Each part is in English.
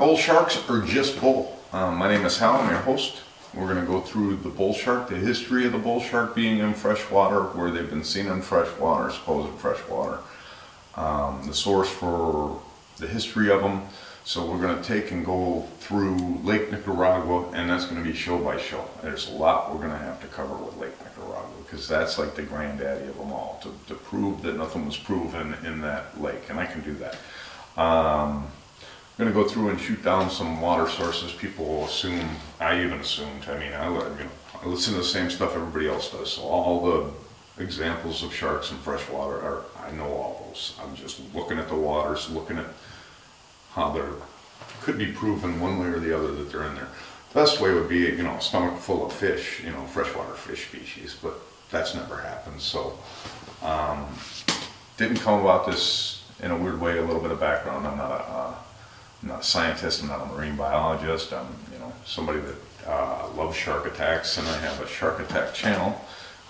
bull sharks or just bull? Um, my name is Hal, I'm your host. We're going to go through the bull shark, the history of the bull shark being in freshwater, where they've been seen in freshwater, supposed freshwater, um, the source for the history of them. So we're going to take and go through Lake Nicaragua, and that's going to be show by show. There's a lot we're going to have to cover with Lake Nicaragua, because that's like the granddaddy of them all, to, to prove that nothing was proven in that lake, and I can do that. Um, going to go through and shoot down some water sources. People will assume, I even assumed, I mean, I, you know, I listen to the same stuff everybody else does, so all the examples of sharks in freshwater are, I know all those. I'm just looking at the waters, looking at how they're, could be proven one way or the other that they're in there. Best way would be, you know, a stomach full of fish, you know, freshwater fish species, but that's never happened. So, um, didn't come about this in a weird way. A little bit of background. I'm not a, uh, I'm not a scientist. I'm not a marine biologist. I'm, you know, somebody that uh, loves shark attacks, and I have a shark attack channel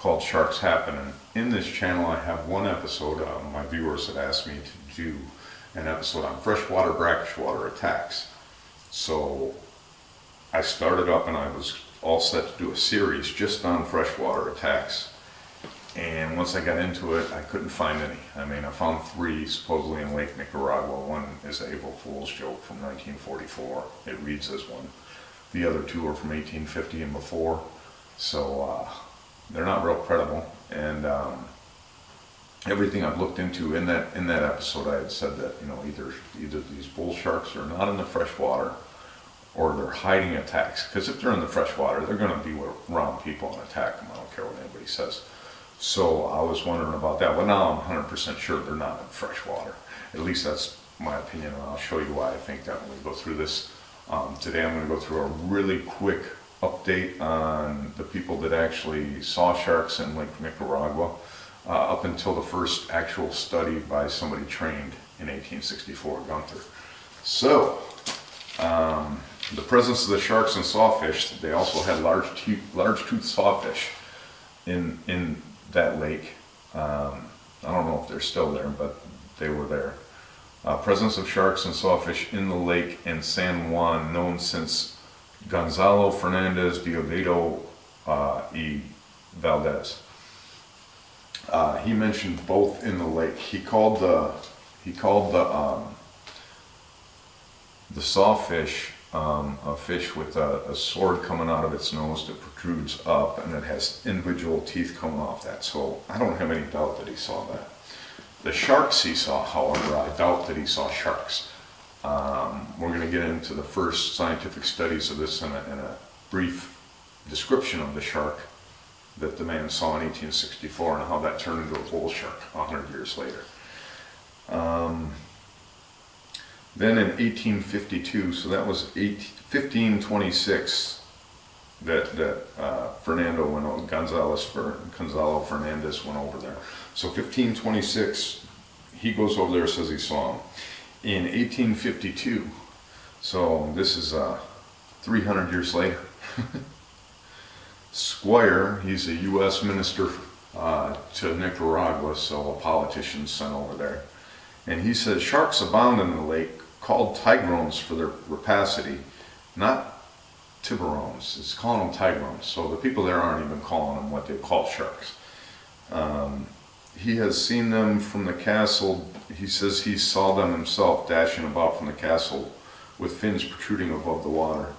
called Sharks Happen. And in this channel, I have one episode. Uh, my viewers have asked me to do an episode on freshwater brackish water attacks. So I started up and I was all set to do a series just on freshwater attacks. And once I got into it, I couldn't find any. I mean, I found three supposedly in Lake Nicaragua. One is a April Fool's joke from 1944. It reads as one. The other two are from 1850 and before. So uh, they're not real credible. And um, everything I've looked into in that in that episode, I had said that you know either either these bull sharks are not in the fresh water, or they're hiding attacks. Because if they're in the fresh water, they're going to be around people and attack them. I don't care what anybody says. So I was wondering about that. But now I'm 100% sure they're not in fresh water. At least that's my opinion, and I'll show you why I think that when we go through this. Um, today I'm going to go through a really quick update on the people that actually saw sharks in Lake Nicaragua uh, up until the first actual study by somebody trained in 1864, Gunther. So, um, the presence of the sharks and sawfish, they also had large, large tooth sawfish in, in that lake. Um, I don't know if they're still there, but they were there. Uh, presence of sharks and sawfish in the lake in San Juan, known since Gonzalo Fernandez de Oviedo uh, y Valdez. Uh, he mentioned both in the lake. He called the he called the um, the sawfish um, a fish with a, a, sword coming out of its nose that protrudes up, and it has individual teeth coming off that. So I don't have any doubt that he saw that. The sharks he saw, however, I doubt that he saw sharks. Um, we're going to get into the first scientific studies of this in a, in a brief description of the shark that the man saw in 1864 and how that turned into a bull shark 100 years later. Um, then in 1852, so that was 1526, that, that uh, Fernando went over, Gonzalez, Gonzalo Fernandez went over there. So 1526, he goes over there, says he saw him. In 1852, so this is uh, 300 years later, Squier, he's a U.S. minister uh, to Nicaragua, so a politician sent over there. And he says sharks abound in the lake, called tigrones for their rapacity, not tiburones. It's calling them tigrones. So the people there aren't even calling them what they call sharks. Um, he has seen them from the castle. He says he saw them himself dashing about from the castle with fins protruding above the water.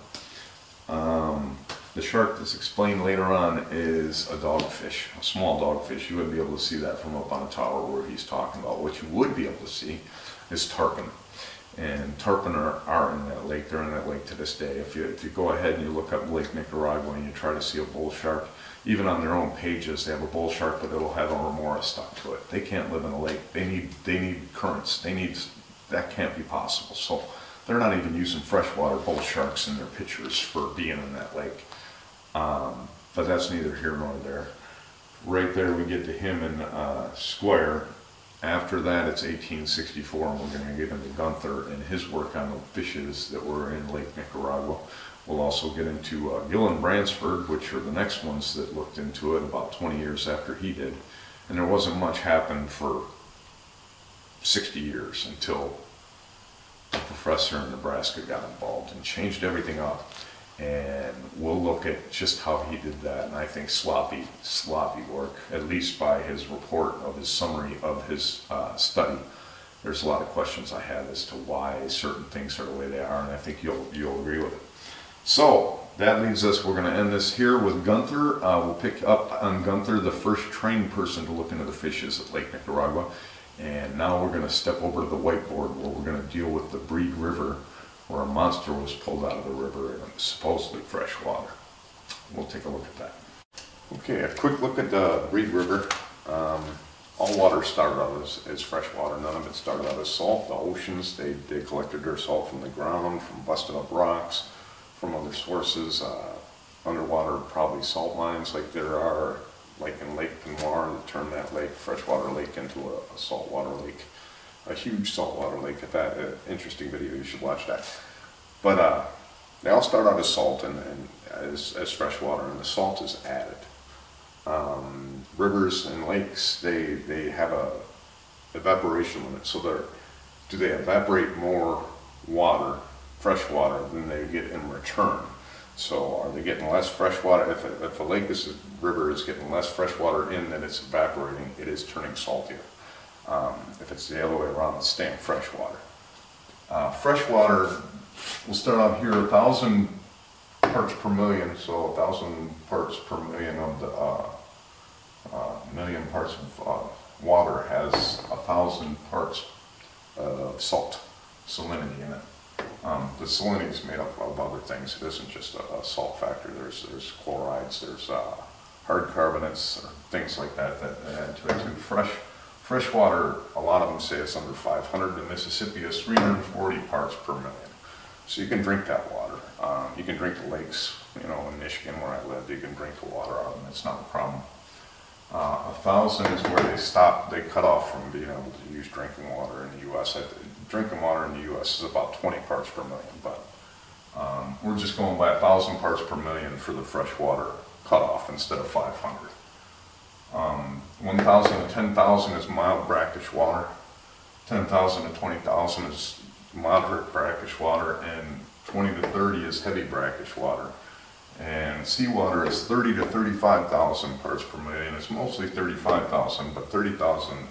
Um, the shark that's explained later on is a dogfish, a small dogfish. You wouldn't be able to see that from up on a tower where he's talking about. What you would be able to see is tarpon. And tarpon are, are in that lake. They're in that lake to this day. If you, if you go ahead and you look up Lake Nicaragua and you try to see a bull shark, even on their own pages, they have a bull shark, but it'll have a remora stuck to it. They can't live in a lake. They need, they need currents. They need, that can't be possible. So they're not even using freshwater bull sharks in their pictures for being in that lake. Um, but that's neither here nor there. Right there we get to him in uh, Squier. After that it's 1864 and we're going to get into Gunther and his work on the fishes that were in Lake Nicaragua. We'll also get into uh, Gill and Bransford, which are the next ones that looked into it about 20 years after he did. And there wasn't much happened for 60 years until a professor in Nebraska got involved and changed everything up. And we'll look at just how he did that, and I think sloppy, sloppy work, at least by his report of his summary of his uh, study. There's a lot of questions I have as to why certain things are the way they are, and I think you'll, you'll agree with it. So, that leaves us, we're gonna end this here with Gunther. Uh, we'll pick up on Gunther, the first trained person to look into the fishes at Lake Nicaragua. And now we're gonna step over to the whiteboard where we're gonna deal with the Breede River, where a monster was pulled out of the river and supposedly fresh water. We'll take a look at that. Okay, a quick look at the Breede River. Um, all water started out as, as fresh water. None of it started out as salt. The oceans, they, they collected their salt from the ground, from busted up rocks, from other sources. Uh, underwater, probably salt mines like there are, like in Lake Peigneur, that turned that lake, freshwater lake, into a, a saltwater lake. A huge saltwater lake at that. Uh, interesting video, you should watch that. But uh, they all start out as salt and, and as, as fresh water, and the salt is added. Um, rivers and lakes, they, they have a evaporation limit, so they're, do they evaporate more water, fresh water, than they get in return? So are they getting less fresh water? If a, if a lake is, a river is getting less fresh water in than it's evaporating, it is turning saltier. Um, if it's the other way around, it's staying fresh water. Uh, fresh water, we'll start out here, a thousand parts per million, so a thousand parts per million of the, uh, uh, million parts of, uh, water has a thousand parts of salt, salinity in it. Um, the salinity is made up of other things, it isn't just a, a salt factor, there's, there's chlorides, there's, uh, hard carbonates, things like that that add to it too. Fresh, fresh water, a lot of them say it's under five hundred, in Mississippi is three hundred and forty parts per million. So you can drink that water. Um, you can drink the lakes, you know, in Michigan where I live, you can drink the water out of them, it's not a problem. Uh, a thousand is where they stop, they cut off from being able to use drinking water in the US. I- Drinking water in the US is about twenty parts per million, but, um, we're just going by a thousand parts per million for the fresh water cutoff instead of five hundred. Um, one thousand to ten thousand is mild brackish water. Ten thousand to twenty thousand is moderate brackish water, and twenty to thirty is heavy brackish water. And seawater is thirty to thirty-five thousand parts per million. It's mostly thirty-five thousand, but thirty thousand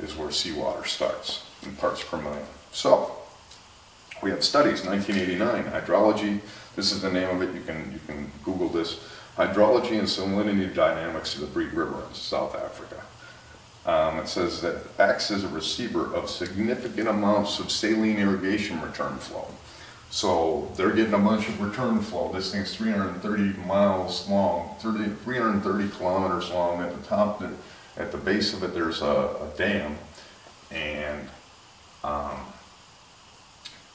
is where seawater starts in parts per million. So, we have studies, 1989, hydrology, this is the name of it, you can, you can Google this. Hydrology and salinity dynamics of the Breede River in South Africa. Um, it says that it acts as a receiver of significant amounts of saline irrigation return flow. So they're getting a bunch of return flow. This thing's 330 miles long, 30, 330 kilometers long. At the top, at the base of it, there's a, a dam. And um,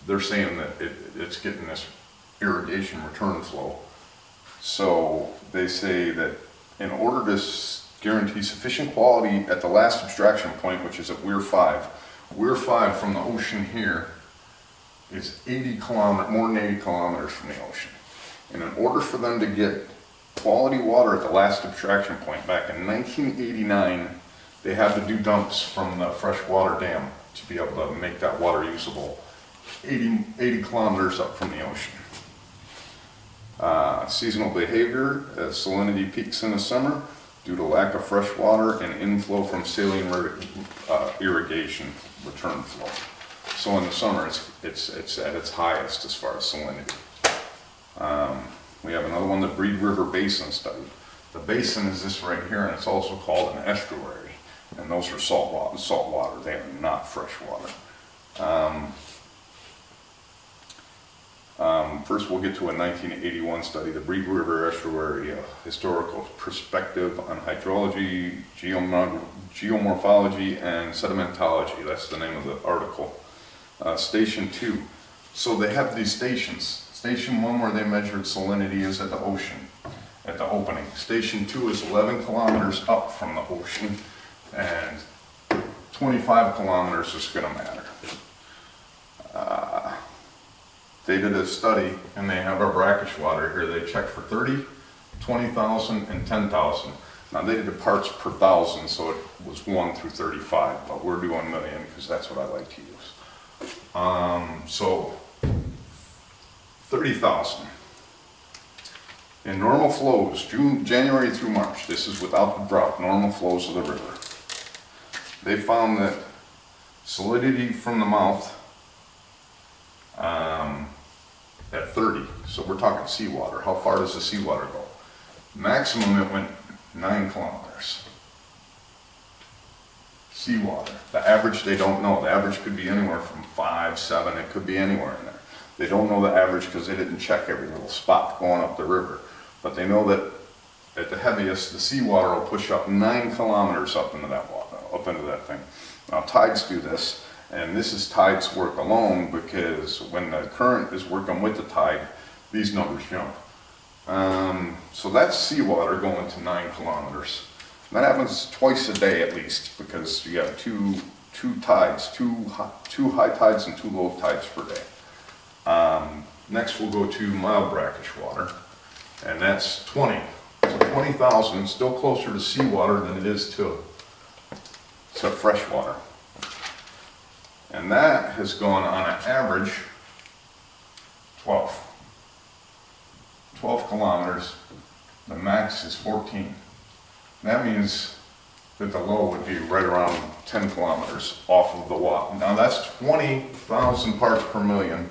they're saying that it, it's getting this irrigation return flow. So they say that in order to guarantee sufficient quality at the last abstraction point, which is at Weir 5, Weir 5 from the ocean here is 80 kilometer, more than 80 kilometers from the ocean. And in order for them to get quality water at the last abstraction point back in 1989, they had to do dumps from the freshwater dam to be able to make that water usable 80, 80 kilometers up from the ocean. Uh, seasonal behavior, as salinity peaks in the summer due to lack of fresh water and inflow from saline uh, irrigation return flow. So in the summer, it's, it's, it's at its highest as far as salinity. Um, we have another one, the Breede River Basin Study. The basin is this right here, and it's also called an estuary. And those are salt water, salt water, they are not fresh water. Um, um, First, we'll get to a 1981 study, the Breede River Estuary, a historical perspective on hydrology, geomor- geomorphology, and sedimentology. That's the name of the article. Uh, Station two, so they have these stations. Station one where they measured salinity is at the ocean, at the opening. Station two is 11 kilometers up from the ocean, and 25 kilometers is gonna matter. Uh, They did a study, and they have our brackish water here, they checked for 30, 20,000, and 10,000. Now, they did the parts per thousand, so it was 1 through 35, but we're doing million, because that's what I like to use. Um, so, thirty thousand. In normal flows, June, January through March, this is without the drought, normal flows of the river. They found that solidity from the mouth, um, at thirty, so we're talking seawater, how far does the seawater go? Maximum it went nine kilometers. Seawater, the average they don't know, the average could be anywhere from five, seven, it could be anywhere in there. They don't know the average because they didn't check every little spot going up the river. But they know that at the heaviest, the seawater will push up nine kilometers up into that water, up into that thing. Now tides do this, and this is tides work alone because when the current is working with the tide, these numbers jump. Um, so that's seawater going to nine kilometers. That happens twice a day at least because you have two, two tides, two, two high tides and two low tides per day. Um, next we'll go to mild brackish water, and that's 20. So 20,000, still closer to seawater than it is to, to fresh water. And that has gone on an average 12. 12 kilometers, the max is 14. That means that the low would be right around 10 kilometers off of the water. Now that's 20,000 parts per million.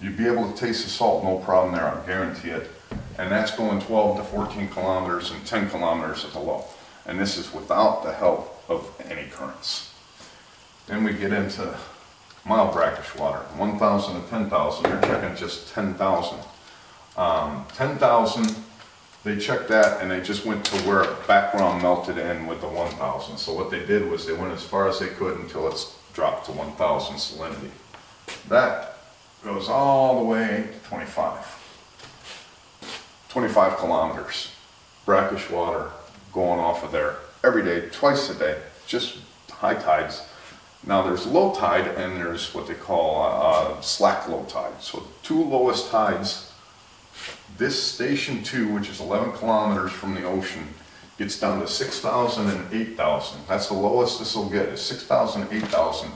You'd be able to taste the salt, no problem there, I guarantee it. And that's going 12 to 14 kilometers and 10 kilometers at the low. And this is without the help of any currents. Then we get into mild brackish water, 1,000 to 10,000, they're checking just 10,000. Um, 10,000, they checked that and they just went to where background melted in with the 1,000. So what they did was they went as far as they could until it's dropped to 1,000 salinity. That goes all the way to 25. 25 kilometers, brackish water going off of there every day, twice a day, just high tides. Now there's low tide and there's what they call uh, slack low tide. So two lowest tides, this station two, which is 11 kilometers from the ocean, gets down to 6,000 and 8,000. That's the lowest this will get is 6,000, 8,000,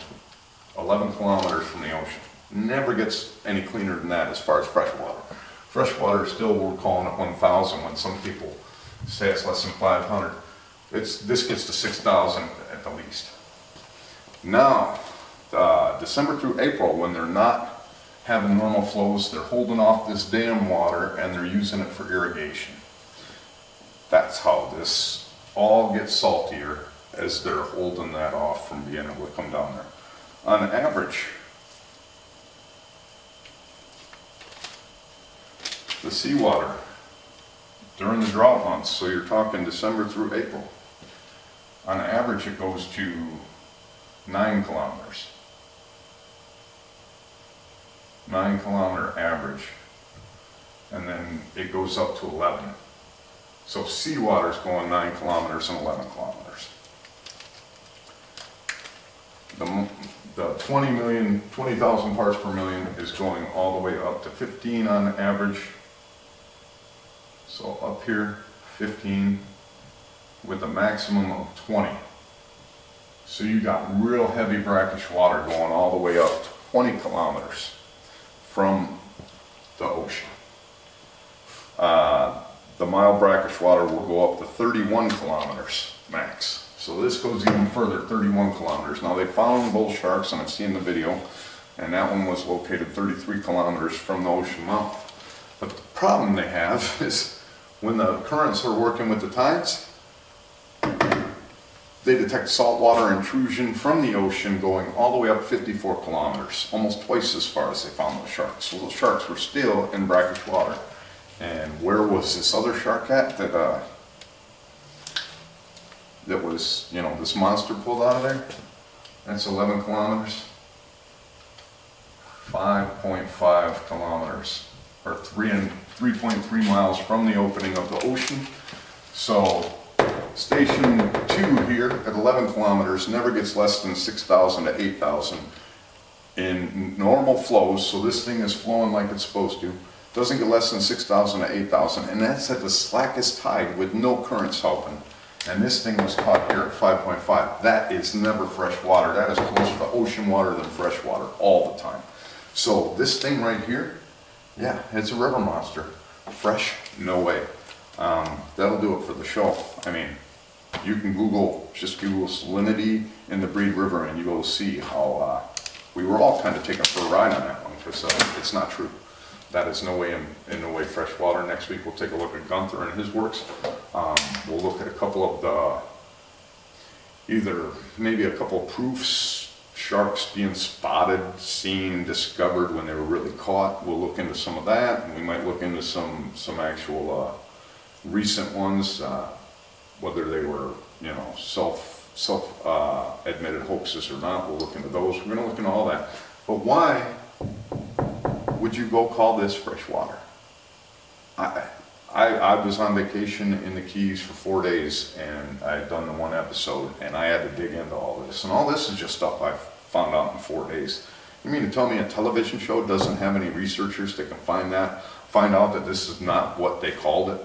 11 kilometers from the ocean. Never gets any cleaner than that as far as fresh water. Fresh water, still we're calling it 1,000 when some people say it's less than 500. It's, this gets to 6,000 at the least. Now, uh, December through April, when they're not having normal flows, they're holding off this dam water and they're using it for irrigation. That's how this all gets saltier as they're holding that off from being able to come down there. On average, the seawater during the drought months, so you're talking December through April, on average it goes to nine kilometers. Nine kilometer average. And then it goes up to 11. So seawater is going nine kilometers and 11 kilometers. The, the 20 million, 20,000 parts per million is going all the way up to 15 on average. So up here, 15 with a maximum of 20. So you got real heavy brackish water going all the way up 20 kilometers from the ocean. Uh, the mild brackish water will go up to 31 kilometers max. So this goes even further, 31 kilometers. Now they found bull sharks, and I've seen the video, and that one was located 33 kilometers from the ocean mouth. But the problem they have is when the currents are working with the tides, they detect saltwater intrusion from the ocean going all the way up 54 kilometers, almost twice as far as they found those sharks. So those sharks were still in brackish water. And where was this other shark at that, uh, that was, you know, this monster pulled out of there? That's 11 kilometers. 5.5 kilometers, or three and 3.3 miles from the opening of the ocean. So Station two here at 11 kilometers never gets less than 6,000 to 8,000 in normal flows, so this thing is flowing like it's supposed to. Doesn't get less than 6,000 to 8,000, and that's at the slackest tide with no currents helping. And this thing was caught here at five point five. That is never fresh water. That is closer to ocean water than fresh water all the time. So this thing right here, yeah, it's a river monster. Fresh, no way. Um, that'll do it for the show. I mean, you can Google, just Google salinity in the Breede River and you will see how, uh, we were all kind of taken for a ride on that one because, uh, it's not true. That is no way, in, in no way fresh water. Next week, we'll take a look at Gunther and his works. Um, we'll look at a couple of the, either maybe a couple of proofs, sharks being spotted, seen, discovered when they were really caught. We'll look into some of that, and we might look into some, some actual, uh, recent ones, uh, whether they were, you know, self, self, uh, admitted hoaxes or not, we'll look into those. We're gonna look into all that. But why would you go call this fresh water? I, I, I was on vacation in the Keys for four days and I had done the one episode and I had to dig into all this. And all this is just stuff I've found out in four days. You mean to tell me a television show doesn't have any researchers that can find that, find out that this is not what they called it?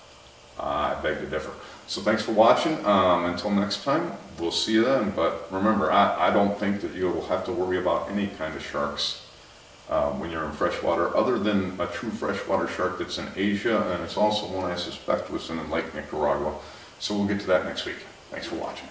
I beg to differ. So thanks for watching. Um, until next time, we'll see you then. But remember, I, I don't think that you will have to worry about any kind of sharks um, when you're in freshwater, other than a true freshwater shark that's in Asia, and it's also one I suspect was in Lake Nicaragua. So we'll get to that next week. Thanks for watching.